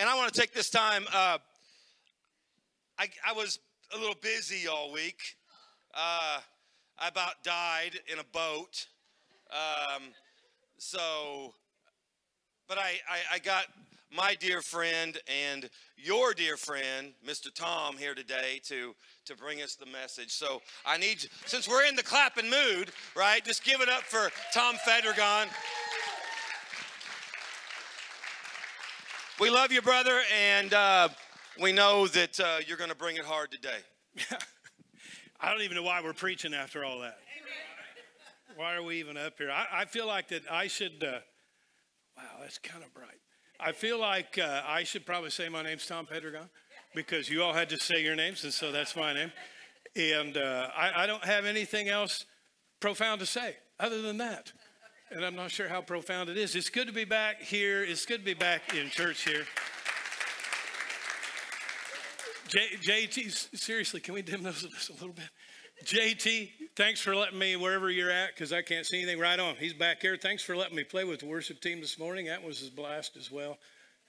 And I want to take this time. Uh, I, I was a little busy all week. Uh, I about died in a boat. Um, so, but I, I, I got my dear friend and your dear friend, Mr. Tom, here today to, to bring us the message. So I need, since we're in the clapping mood, right, just give it up for Tom Pedregon. We love you, brother, and uh, we know that uh, you're going to bring it hard today. I don't even know why we're preaching after all that. Why are we even up here? I, I feel like that I should. Uh, wow, that's kind of bright. I feel like uh, I should probably say my name's Tom Pedregon because you all had to say your names, and so that's my name. And uh, I, I don't have anything else profound to say other than that and I'm not sure how profound it is. It's good to be back here. It's good to be back in church here. J, JT, seriously, can we dim those a little bit? JT, thanks for letting me wherever you're at because I can't see anything right on. He's back here. Thanks for letting me play with the worship team this morning. That was a blast as well,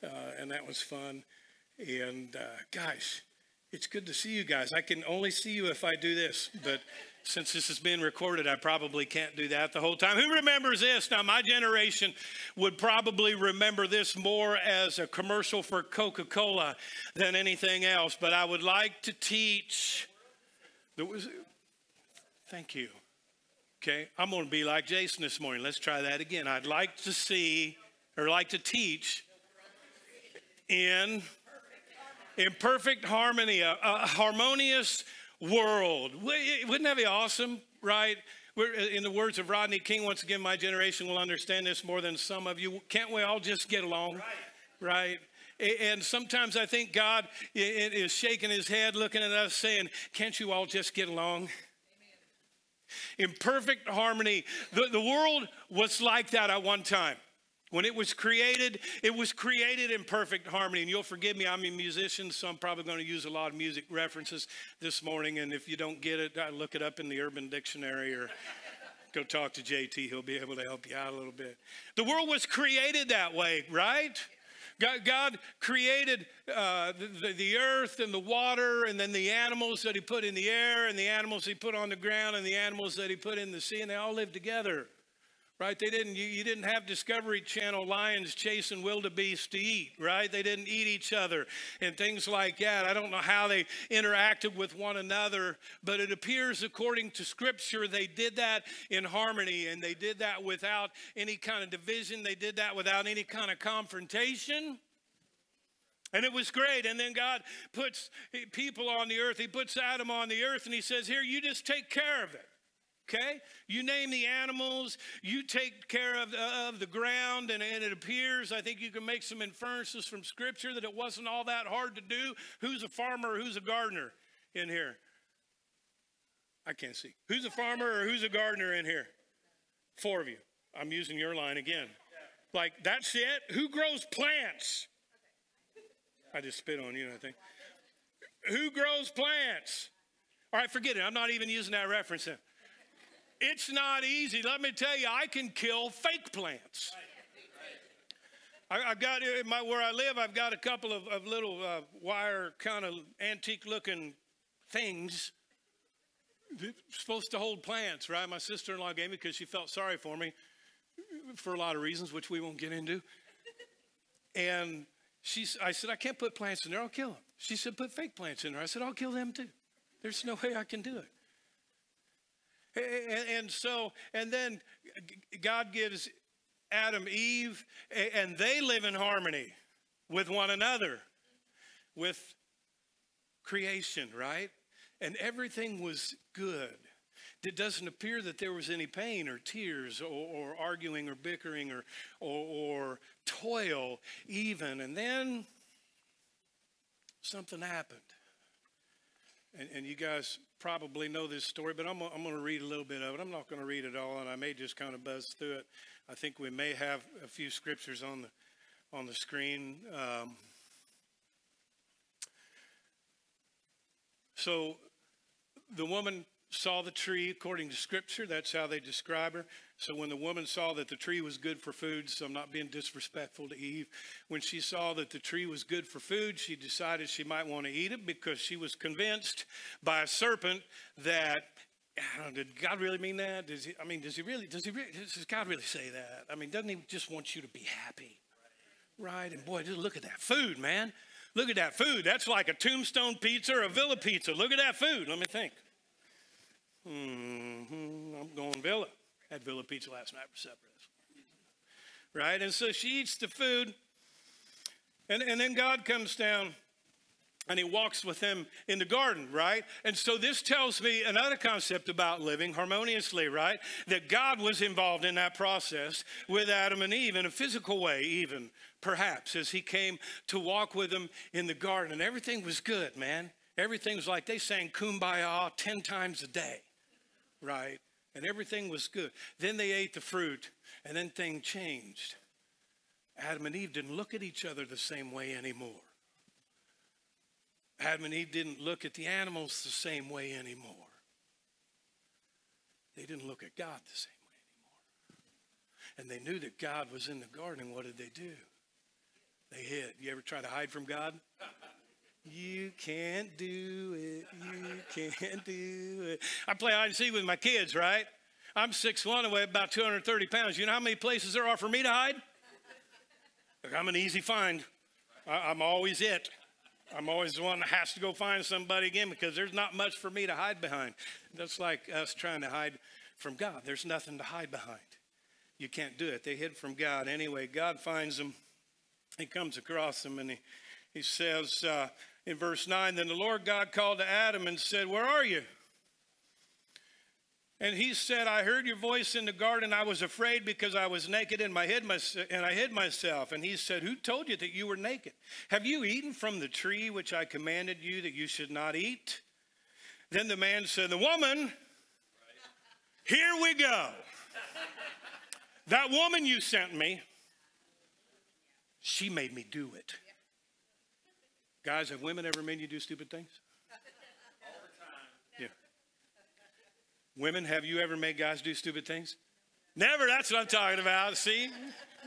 uh, and that was fun. And uh, guys, it's good to see you guys. I can only see you if I do this, but since this is being recorded, I probably can't do that the whole time. Who remembers this? Now, my generation would probably remember this more as a commercial for Coca Cola than anything else, but I would like to teach. There was, thank you. Okay, I'm going to be like Jason this morning. Let's try that again. I'd like to see or like to teach in in perfect harmony, a, a harmonious world. Wouldn't that be awesome, right? We're, in the words of Rodney King, once again, my generation will understand this more than some of you. Can't we all just get along? Right? right? And sometimes I think God is shaking his head, looking at us, saying, Can't you all just get along? In perfect harmony. The, the world was like that at one time. When it was created, it was created in perfect harmony. And you'll forgive me, I'm a musician, so I'm probably going to use a lot of music references this morning. And if you don't get it, I look it up in the Urban Dictionary or go talk to JT. He'll be able to help you out a little bit. The world was created that way, right? God, God created uh, the, the earth and the water, and then the animals that He put in the air, and the animals He put on the ground, and the animals that He put in the sea, and they all lived together right? They didn't, you, you, didn't have Discovery Channel lions chasing wildebeest to eat, right? They didn't eat each other and things like that. I don't know how they interacted with one another, but it appears according to Scripture they did that in harmony and they did that without any kind of division. They did that without any kind of confrontation. And it was great. And then God puts people on the earth. He puts Adam on the earth and he says, Here, you just take care of it. Okay? You name the animals, you take care of, uh, of the ground, and, and it appears, I think you can make some inferences from Scripture that it wasn't all that hard to do. Who's a farmer who's a gardener in here? I can't see. Who's a farmer or who's a gardener in here? Four of you. I'm using your line again. Like, that's it? Who grows plants? I just spit on you, I think. Who grows plants? All right, forget it. I'm not even using that reference. Then. It's not easy. Let me tell you, I can kill fake plants. I, have got my, where I live. I've got a couple of, of little uh, wire, kind of antique-looking things supposed to hold plants. Right? My sister-in-law gave me because she felt sorry for me for a lot of reasons, which we won't get into. And she, I said, I can't put plants in there. I'll kill them. She said, put fake plants in there. I said, I'll kill them too. There's no way I can do it. And, so, and then God gives Adam Eve, and they live in harmony with one another, with creation, right? And everything was good. It doesn't appear that there was any pain or tears or, or arguing or bickering or, or, or toil, even. And then something happened. And, and you guys probably know this story, but I'm, I'm going to read a little bit of it. I'm not going to read it all, and I may just kind of buzz through it. I think we may have a few scriptures on the on the screen. Um, so the woman saw the tree according to scripture. That's how they describe her. So when the woman saw that the tree was good for food, so I'm not being disrespectful to Eve, when she saw that the tree was good for food, she decided she might want to eat it because she was convinced by a serpent that I don't know, did God really mean that? Does he, I mean, does he really, does he really, does God really say that? I mean, doesn't he just want you to be happy? Right? And boy, just look at that food, man. Look at that food. That's like a tombstone pizza or a villa pizza. Look at that food. Let me think. Mm-hmm. I'm going villa. Had villa pizza last night for supper. Right? And so she eats the food. And, and then God comes down and he walks with them in the garden, right? And so this tells me another concept about living harmoniously, right? That God was involved in that process with Adam and Eve in a physical way, even perhaps, as he came to walk with them in the garden. And everything was good, man. Everything was like they sang kumbaya 10 times a day, right? And everything was good. Then they ate the fruit, and then things changed. Adam and Eve didn't look at each other the same way anymore. Adam and Eve didn't look at the animals the same way anymore. They didn't look at God the same way anymore. And they knew that God was in the garden. What did they do? They hid. You ever try to hide from God? You can't do it. You can't do it. I play hide and seek with my kids, right? I'm 6'1 and weigh about 230 pounds. You know how many places there are for me to hide? I'm an easy find. I'm always it. I'm always the one that has to go find somebody again because there's not much for me to hide behind. That's like us trying to hide from God. There's nothing to hide behind. You can't do it. They hid from God anyway. God finds them. He comes across them and he, he says uh, in verse 9 Then the Lord God called to Adam and said, Where are you? And he said, I heard your voice in the garden. I was afraid because I was naked and, my hid my, and I hid myself. And he said, Who told you that you were naked? Have you eaten from the tree which I commanded you that you should not eat? Then the man said, The woman, here we go. That woman you sent me, she made me do it. Guys, have women ever made you do stupid things? All the time. Yeah. Women, have you ever made guys do stupid things? Never. That's what I'm talking about. See?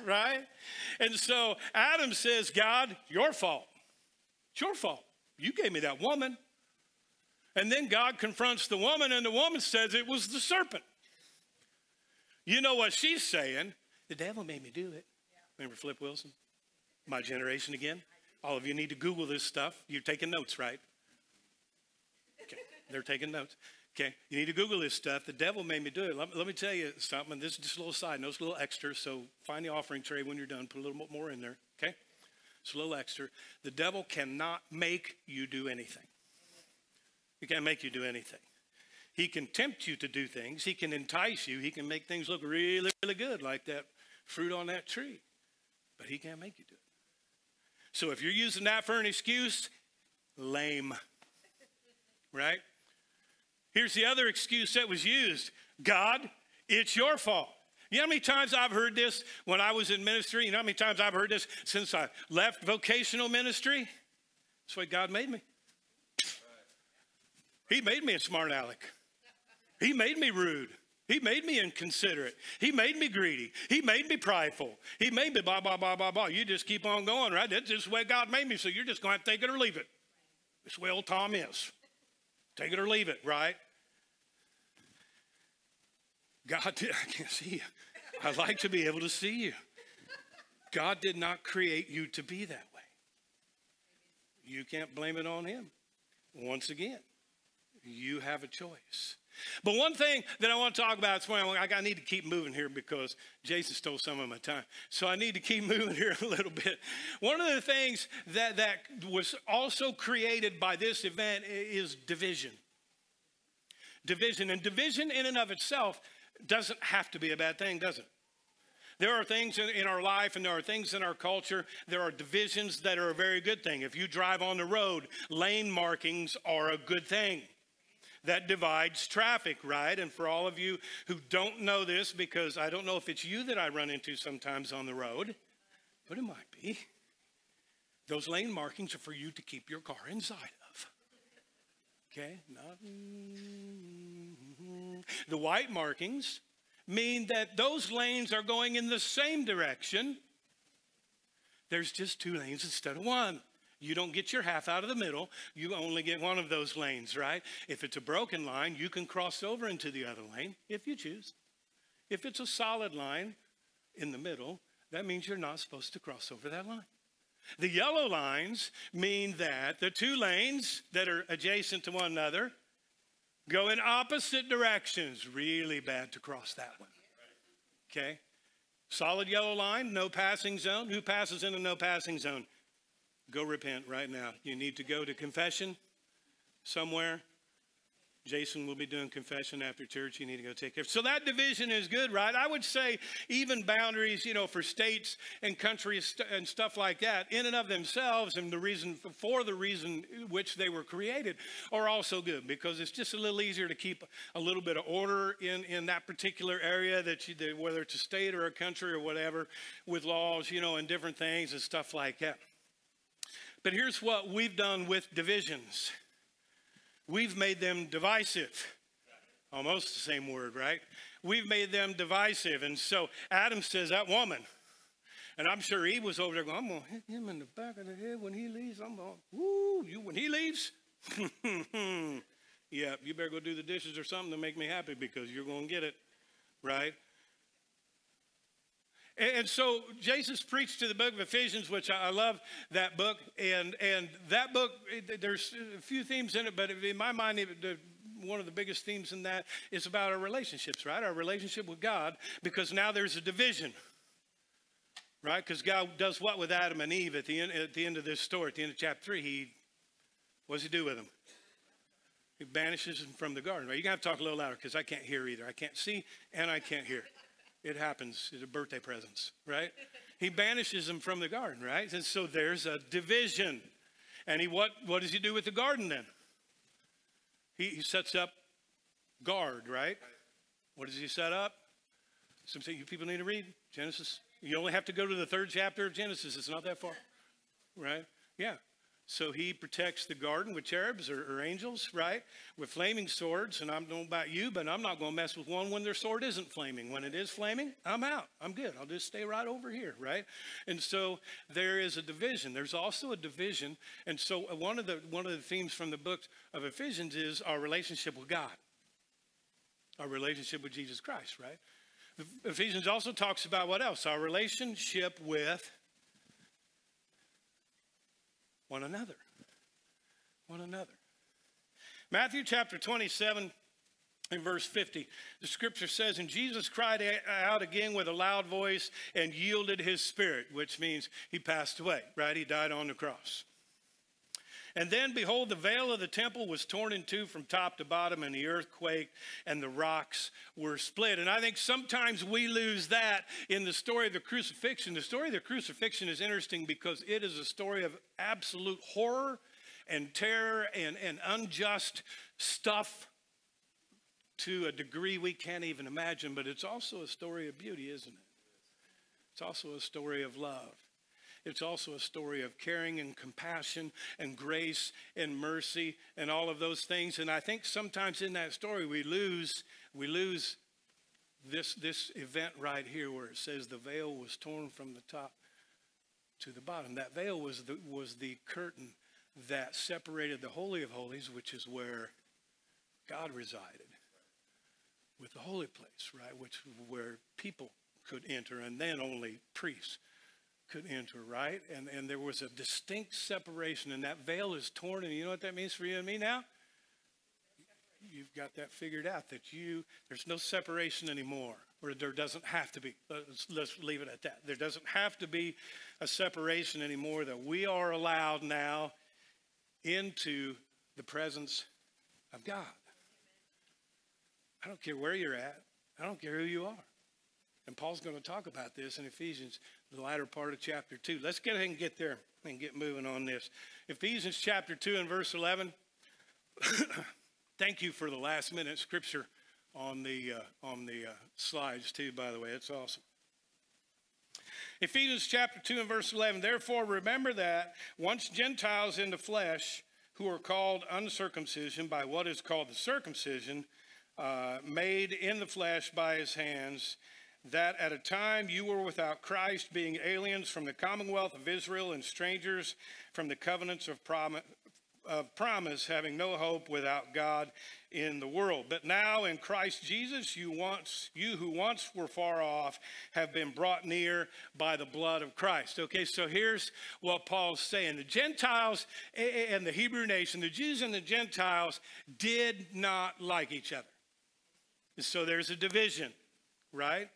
Right? And so Adam says, God, your fault. It's your fault. You gave me that woman. And then God confronts the woman, and the woman says it was the serpent. You know what she's saying? The devil made me do it. Remember Flip Wilson? My generation again? All of you need to Google this stuff. You're taking notes, right? Okay, they're taking notes. Okay, you need to Google this stuff. The devil made me do it. Let, let me tell you something. This is just a little side note, it's a little extra. So find the offering tray when you're done. Put a little more in there. Okay, it's a little extra. The devil cannot make you do anything. He can't make you do anything. He can tempt you to do things. He can entice you. He can make things look really, really good, like that fruit on that tree. But he can't make you do. So if you're using that for an excuse, lame. Right? Here's the other excuse that was used God, it's your fault. You know how many times I've heard this when I was in ministry? You know how many times I've heard this since I left vocational ministry? That's why God made me. He made me a smart aleck. He made me rude. He made me inconsiderate. He made me greedy. He made me prideful. He made me blah, blah, blah, blah, blah. You just keep on going, right? That's just the way God made me, so you're just going to take it or leave it. That's the way old Tom is. Take it or leave it, right? God did, I can't see you. I'd like to be able to see you. God did not create you to be that way. You can't blame it on Him. Once again, you have a choice. But one thing that I want to talk about this morning, I need to keep moving here because Jason stole some of my time. So I need to keep moving here a little bit. One of the things that, that was also created by this event is division. Division. And division in and of itself doesn't have to be a bad thing, does it? There are things in, in, our life and there are things in our culture, there are divisions that are a very good thing. If you drive on the road, lane markings are a good thing. That divides traffic, right? And for all of you who don't know this, because I don't know if it's you that I run into sometimes on the road, but it might be. Those lane markings are for you to keep your car inside of. Okay? Not, The white markings mean that those lanes are going in the same direction. There's just two lanes instead of one. You don't get your half out of the middle. You only get one of those lanes, right? If it's a broken line, you can cross over into the other lane if you choose. If it's a solid line in the middle, that means you're not supposed to cross over that line. The yellow lines mean that the two lanes that are adjacent to one another go in opposite directions. Really bad to cross that one. Okay? Solid yellow line, no passing zone. Who passes in a no passing zone? Go repent right now. You need to go to confession somewhere. Jason will be doing confession after church. You need to go take care. So that division is good, right? I would say even boundaries, you know, for states and countries and stuff like that, in and of themselves, and the reason for the reason which they were created, are also good because it's just a little easier to keep a little bit of order in in that particular area that you, whether it's a state or a country or whatever, with laws, you know, and different things and stuff like that. But here's what we've done with divisions we've made them divisive. Almost the same word, right? We've made them divisive. And so Adam says, That woman. And I'm sure he was over there going, I'm going to hit him in the back of the head when he leaves. I'm going, woo, you, when he leaves? yeah, you better go do the dishes or something to make me happy because you're going to get it, right? And so Jesus preached to the book of Ephesians, which I love that book. And, and that book, there's a few themes in it, but in my mind, one of the biggest themes in that is about our relationships, right? Our relationship with God, because now there's a division, right? Because God does what with Adam and Eve at the, end, at the end of this story, at the end of chapter 3? He, what does he do with them? He banishes them from the garden. Right? You're going to have to talk a little louder because I can't hear either. I can't see and I can't hear. It happens. It's a birthday presents, right? he banishes them from the garden, right? And so there's a division. And he what what does he do with the garden then? He, he sets up guard, right? What does he set up? Some you people need to read Genesis. You only have to go to the third chapter of Genesis. It's not that far, right? Yeah. So he protects the garden with cherubs or, or, angels, right? With flaming swords. And I don't know about you, but I'm not going to mess with one when their sword isn't flaming. When it is flaming, I'm out. I'm good. I'll just stay right over here, right? And so there is a division. There's also a division. And so uh, one of the one of the themes from the book of Ephesians is our relationship with God. Our relationship with Jesus Christ, right? Ephesians also talks about what else? Our relationship with one another. One another. Matthew chapter 27 in verse 50, the scripture says, And Jesus cried out again with a loud voice and yielded his spirit, which means he passed away, right? He died on the cross. And then, behold, the veil of the temple was torn in two from top to bottom, and the earth quaked, and the rocks were split. And I think sometimes we lose that in the story of the crucifixion. The story of the crucifixion is interesting because it is a story of absolute horror and terror and, and unjust stuff to a degree we can't even imagine, but it's also a story of beauty, isn't it? It's also a story of love. It's also a story of caring and compassion and grace and mercy and all of those things. And I think sometimes in that story we lose we lose this this event right here where it says the veil was torn from the top to the bottom. That veil was the was the curtain that separated the holy of holies, which is where God resided, with the holy place, right, which where people could enter, and then only priests could enter, right? And, and there was a distinct separation, and that veil is torn. And you know what that means for you and me now? You've got that figured out that you, there's no separation anymore, or there doesn't have to be. Let's, let's leave it at that. There doesn't have to be a separation anymore, that we are allowed now into the presence of God. I don't care where you're at, I don't care who you are. And Paul's going to talk about this in Ephesians, the latter part of chapter 2. Let's get ahead and get there and get moving on this. Ephesians chapter 2 and verse 11. Thank you for the last minute scripture on the, uh, on the uh, slides, too, by the way. It's awesome. Ephesians chapter 2 and verse 11. Therefore, remember that once Gentiles in the flesh, who are called uncircumcision by what is called the circumcision, uh, made in the flesh by his hands, that at a time you were without Christ, being aliens from the commonwealth of Israel and strangers from the covenants of promise, of promise, having no hope without God in the world. But now in Christ Jesus, you once you who once were far off have been brought near by the blood of Christ. Okay, so here's what Paul's saying. The Gentiles and the Hebrew nation, the Jews and the Gentiles did not like each other. So there's a division, right?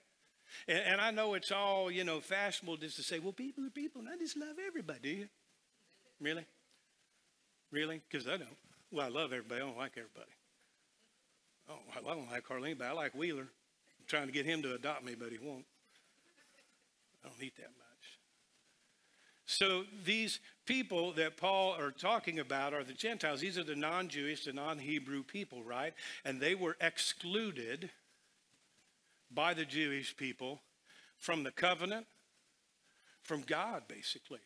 And, and I know it's all, you know, fashionable just to say, well, people are people, and I just love everybody. Really? Really? Because I don't. Well, I love everybody. I don't like everybody. Oh, I don't like Harleen, but I like Wheeler. I'm trying to get him to adopt me, but he won't. I don't eat that much. So these people that Paul are talking about are the Gentiles. These are the non-Jewish, the non-Hebrew people, right? And they were excluded by the Jewish people from the covenant, from God, basically.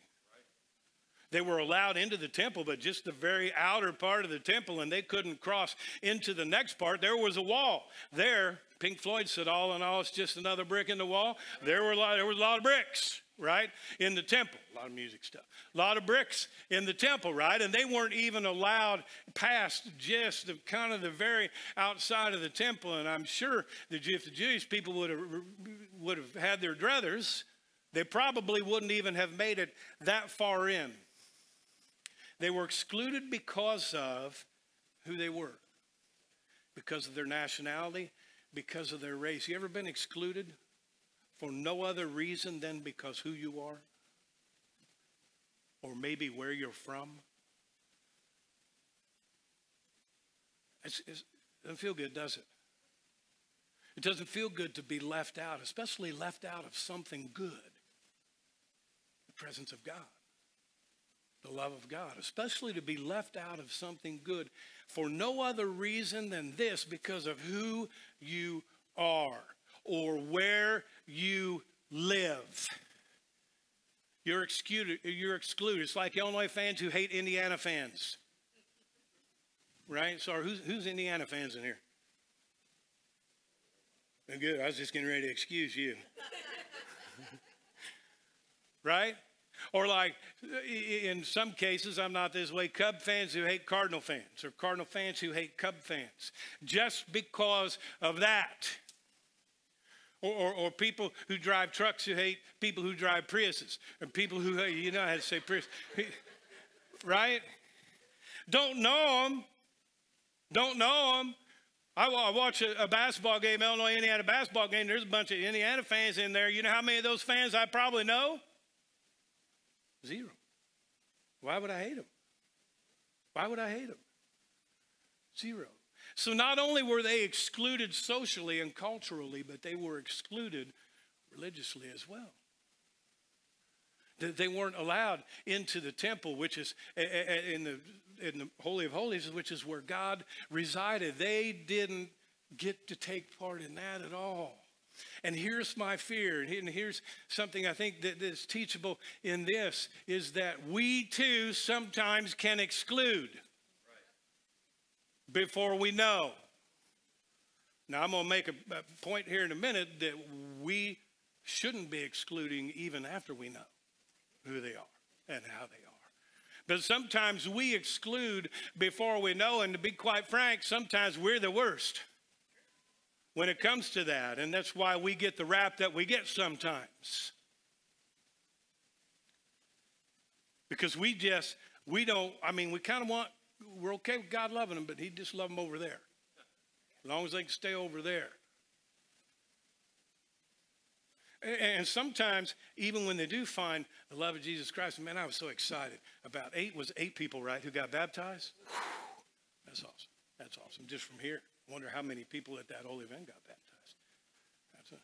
They were allowed into the temple, but just the very outer part of the temple, and they couldn't cross into the next part. There was a wall. There, Pink Floyd said, all in all, it's just another brick in the wall. There were a lot, there was a lot of bricks, right, in the temple. A lot of music stuff. A lot of bricks in the temple, right? And they weren't even allowed past just the kind of the very outside of the temple. And I'm sure that if the Jewish people would have would have had their druthers, they probably wouldn't even have made it that far in. They were excluded because of who they were, because of their nationality, because of their race. You ever been excluded for no other reason than because who you are? Or maybe where you're from? It's, it's, it doesn't feel good, does it? It doesn't feel good to be left out, especially left out of something good the presence of God the love of God, especially to be left out of something good for no other reason than this because of who you are or where you live. You're excluded. You're excluded. It's like Illinois fans who hate Indiana fans. Right? So who's, who's Indiana fans in here? Good. I was just getting ready to excuse you. right? Or like in some cases, I'm not this way, Cub fans who hate Cardinal fans, or Cardinal fans who hate Cub fans, just because of that. Or, or, or, people who drive trucks who hate people who drive Priuses, or people who, you know how to say Prius, right? Don't know them. Don't know them. I, I watch a, a, basketball game, Illinois Indiana basketball game. There's a bunch of Indiana fans in there. You know how many of those fans I probably know? Zero. Why would I hate them? Why would I hate them? Zero. So not only were they excluded socially and culturally, but they were excluded religiously as well. They weren't allowed into the temple, which is in the, in the Holy of Holies, which is where God resided. They didn't get to take part in that at all. And here's my fear, and here's something I think that is teachable in this is that we too sometimes can exclude before we know. Now, I'm going to make a, point here in a minute that we shouldn't be excluding even after we know who they are and how they are. But sometimes we exclude before we know, and to be quite frank, sometimes we're the worst when it comes to that. And that's why we get the rap that we get sometimes. Because we just, we don't, I mean, we kind of want, we're okay with God loving them, but He just love them over there. As long as they can stay over there. And sometimes, even when they do find the love of Jesus Christ, man, I was so excited. About eight was eight people, right, who got baptized. That's awesome. That's awesome. Just from here. Wonder how many people at that whole event got baptized. That's a,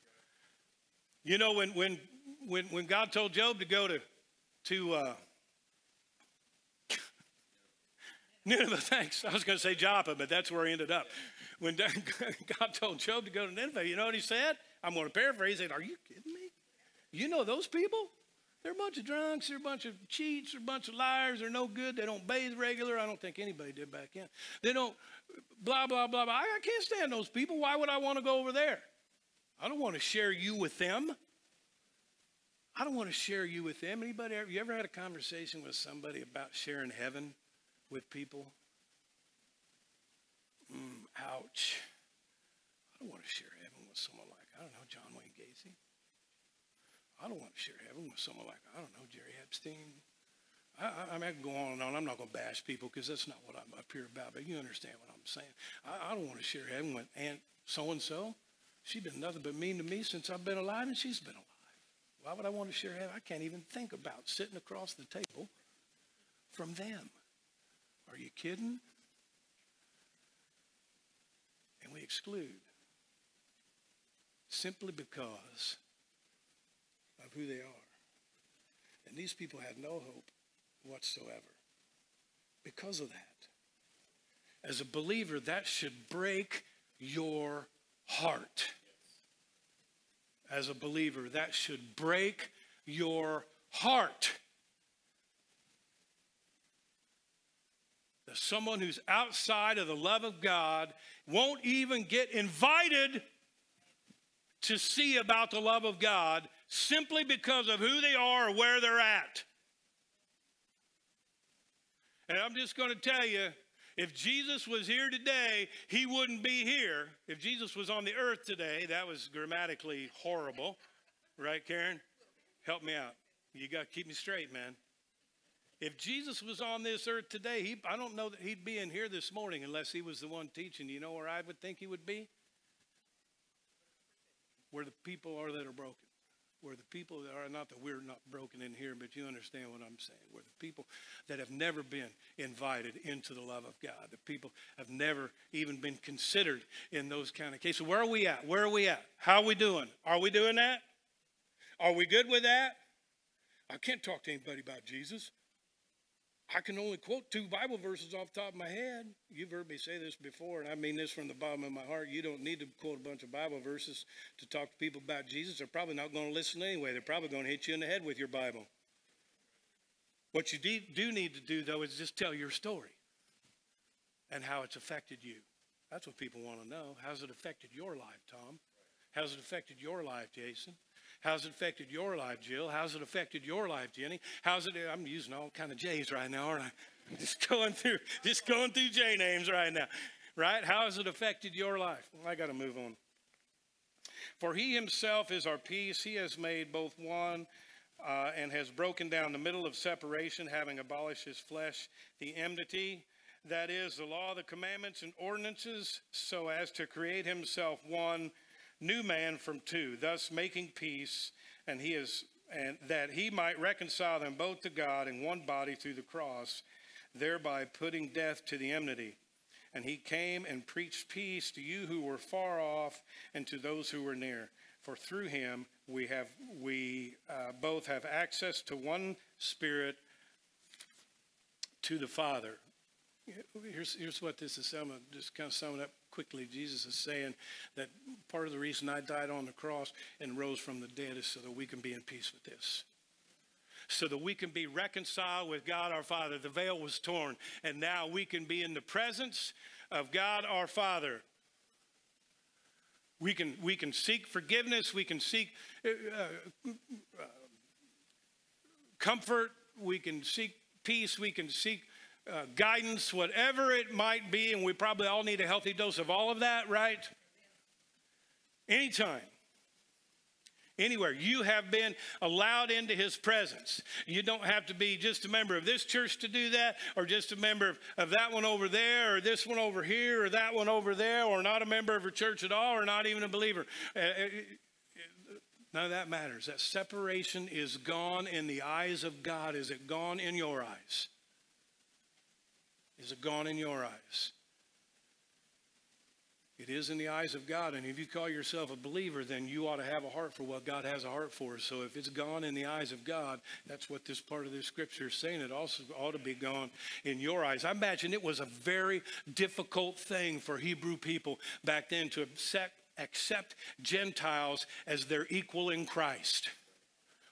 you know, when when when when God told Job to go to to uh, Nineveh, thanks. I was going to say Joppa, but that's where he ended up. When God told Job to go to Nineveh, you know what he said? I'm going to paraphrase it. Are you kidding me? You know those people? They're a bunch of drunks. They're a bunch of cheats. They're a bunch of liars. They're no good. They don't bathe regular. I don't think anybody did back then. They don't blah, blah, blah, blah. I, I can't stand those people. Why would I want to go over there? I don't want to share you with them. I don't want to share you with them. Anybody ever, you ever had a conversation with somebody about sharing heaven with people? Mm, ouch. I don't want to share heaven with someone like, I don't know, John Wayne Gacy. I don't want to share heaven with someone like, I don't know, Jerry Epstein. I, I, I mean, I can go on and on. I'm not going to bash people because that's not what I'm up here about, but you understand what I'm saying. I, I don't want to share heaven with Aunt so and so. She's been nothing but mean to me since I've been alive, and she's been alive. Why would I want to share heaven? I can't even think about sitting across the table from them. Are you kidding? And we exclude simply because of who they are. And these people had no hope whatsoever because of that. As a believer, that should break your heart. As a believer, that should break your heart. Someone who's outside of the love of God won't even get invited to see about the love of God simply because of who they are or where they're at. And I'm just going to tell you if Jesus was here today, he wouldn't be here. If Jesus was on the earth today, that was grammatically horrible. Right, Karen? Help me out. You got to keep me straight, man. If Jesus was on this earth today, he, I don't know that he'd be in here this morning unless he was the one teaching. You know where I would think he would be? Where the people are that are broken where the people that are not that we're not broken in here, but you understand what I'm saying, where the people that have never been invited into the love of God, the people have never even been considered in those kind of cases. Where are we at? Where are we at? How are we doing? Are we doing that? Are we good with that? I can't talk to anybody about Jesus. I can only quote two Bible verses off the top of my head. You've heard me say this before, and I mean this from the bottom of my heart. You don't need to quote a bunch of Bible verses to talk to people about Jesus. They're probably not going to listen anyway. They're probably going to hit you in the head with your Bible. What you do need to do, though, is just tell your story and how it's affected you. That's what people want to know. How's it affected your life, Tom? How's it affected your life, Jason? How's it affected your life, Jill? How's it affected your life, Jenny? How's it? I'm using all kind of J's right now, aren't I? I'm Just going through, just going through J names right now, right? How has it affected your life? Well, I got to move on. For he himself is our peace. He has made both one uh, and has broken down the middle of separation, having abolished his flesh, the enmity, that is, the law, the commandments, and ordinances, so as to create himself one new man from two, thus making peace, and he is and that he might reconcile them both to God in one body through the cross, thereby putting death to the enmity. And he came and preached peace to you who were far off and to those who were near. For through him we have we uh, both have access to one Spirit to the Father. Here's, here's what this is. I'm going to just kind of sum it up quickly. Jesus is saying that part of the reason I died on the cross and rose from the dead is so that we can be in peace with this. So that we can be reconciled with God our Father. The veil was torn, and now we can be in the presence of God our Father. We can, we can seek forgiveness. We can seek uh, uh, comfort. We can seek peace. We can seek uh, guidance, whatever it might be, and we probably all need a healthy dose of all of that, right? Anytime. Anywhere. You have been allowed into his presence. You don't have to be just a member of this church to do that, or just a member of, of that one over there, or this one over here, or that one over there, or not a member of a church at all, or not even a believer. Uh, uh none of that matters. That separation is gone in the eyes of God. Is it gone in your eyes? Is it gone in your eyes? It is in the eyes of God. And if you call yourself a believer, then you ought to have a heart for what God has a heart for. So if it's gone in the eyes of God, that's what this part of this scripture is saying. It also ought to be gone in your eyes. I imagine it was a very difficult thing for Hebrew people back then to accept, accept Gentiles as their equal in Christ.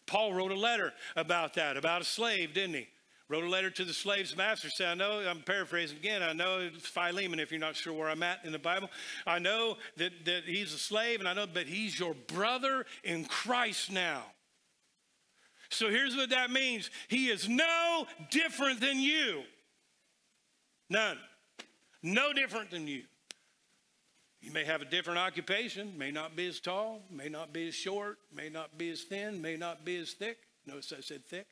Paul wrote a letter about that, about a slave, didn't he? Wrote a letter to the slave's master. Said, I know, I'm paraphrasing again, I know it's Philemon if you're not sure where I'm at in the Bible. I know that, that he's a slave, and I know, but he's your brother in Christ now. So here's what that means He is no different than you. None. No different than you. You may have a different occupation, may not be as tall, may not be as short, may not be as thin, may not be as thick. Notice I said thick.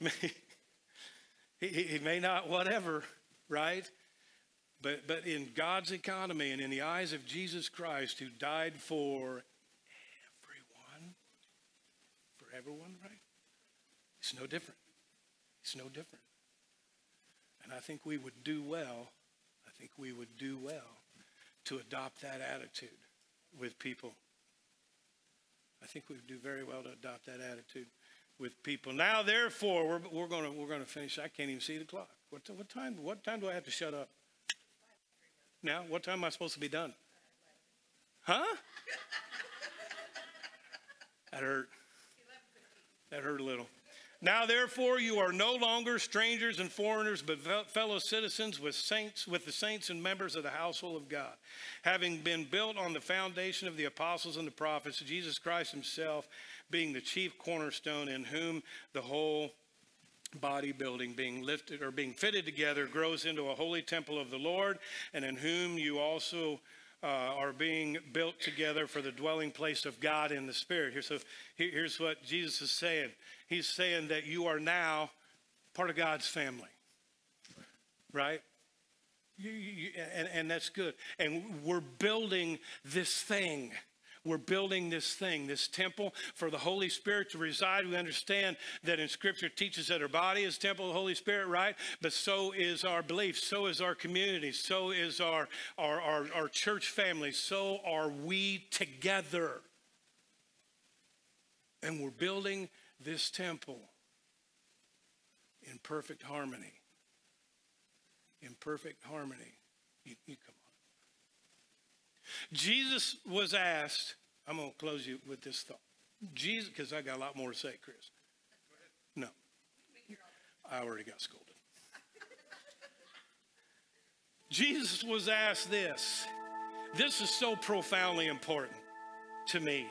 he, he may not, whatever, right? But, but in God's economy and in the eyes of Jesus Christ, who died for everyone, for everyone, right? It's no different. It's no different. And I think we would do well, I think we would do well to adopt that attitude with people. I think we would do very well to adopt that attitude with people. Now, therefore, we're, we're going to we're gonna finish. I can't even see the clock. What, what, time, what time do I have to shut up? Now, what time am I supposed to be done? Huh? That hurt. That hurt a little. Now, therefore, you are no longer strangers and foreigners, but fellow citizens with saints, with the saints and members of the household of God, having been built on the foundation of the apostles and the prophets, Jesus Christ Himself being the chief cornerstone, in whom the whole body building being lifted or being fitted together grows into a holy temple of the Lord, and in whom you also uh, are being built together for the dwelling place of God in the Spirit. Here, so here, here's what Jesus is saying He's saying that you are now part of God's family, right? You, you, and, and that's good. And we're building this thing. We're building this thing, this temple for the Holy Spirit to reside. We understand that in Scripture teaches that our body is temple of the Holy Spirit, right? But so is our belief, so is our community, so is our, our, our, our church family, so are we together. And we're building this temple in perfect harmony. In perfect harmony. You, you come on. Jesus was asked, I'm going to close you with this thought. Jesus, because I got a lot more to say, Chris. No. I already got scolded. Jesus was asked this. This is so profoundly important to me.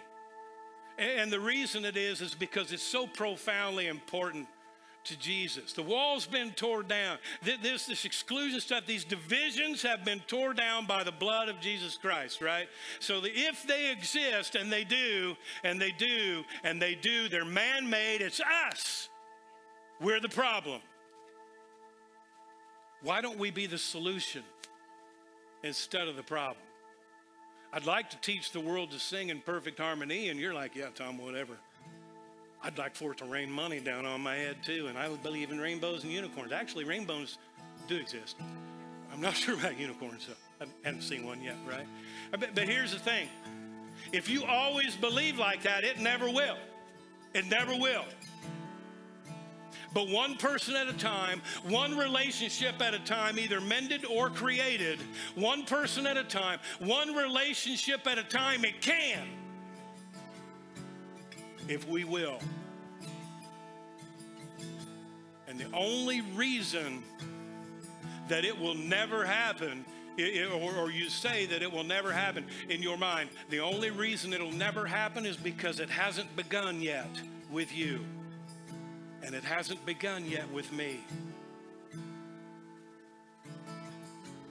And the reason it is, is because it's so profoundly important to Jesus. The wall's been torn down. This, this exclusion stuff, these divisions have been torn down by the blood of Jesus Christ, right? So the, if they exist, and they do, and they do, and they do, they're man made, it's us. We're the problem. Why don't we be the solution instead of the problem? I'd like to teach the world to sing in perfect harmony, and you're like, yeah, Tom, whatever. I'd like for it to rain money down on my head too, and I would believe in rainbows and unicorns. Actually, rainbows do exist. I'm not sure about unicorns. I haven't seen one yet, right? Uh, but, but here's the thing if you always believe like that, it never will. It never will but one person at a time, one relationship at a time, either mended or created, one person at a time, one relationship at a time, it can. If we will. And the only reason that it will never happen or, you say that it will never happen in your mind. The only reason it'll never happen is because it hasn't begun yet with you and it hasn't begun yet with me.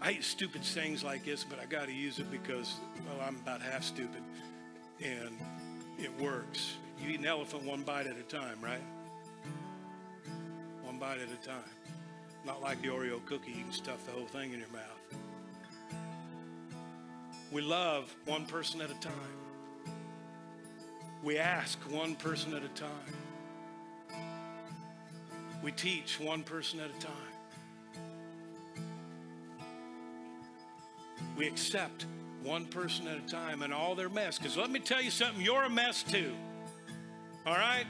I hate stupid sayings like this, but I got to use it because, well, I'm about half stupid and it works. You eat an elephant one bite at a time, right? One bite at a time. Not like the Oreo cookie, you can stuff the whole thing in your mouth. We love one person at a time. We ask one person at a time. We teach one person at a time. We accept one person at a time and all their mess. Because let me tell you something, you're a mess too. All right?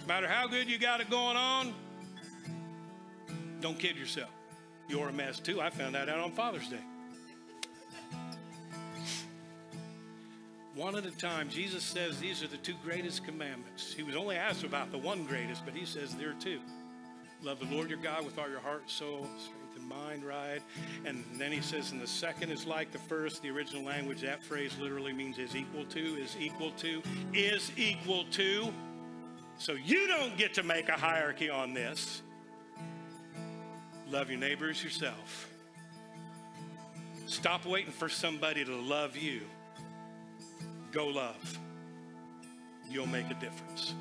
No matter how good you got it going on, don't kid yourself. You're a mess too. I found that out on Father's Day. one at a time. Jesus says these are the two greatest commandments. He was only asked about the one greatest, but he says there are two. Love the Lord your God with all your heart, soul, strength, and mind, right? And then he says, and the second is like the first. The original language, that phrase literally means is equal to, is equal to, is equal to. So you don't get to make a hierarchy on this. Love your neighbors yourself. Stop waiting for somebody to love you. Go love. You'll make a difference.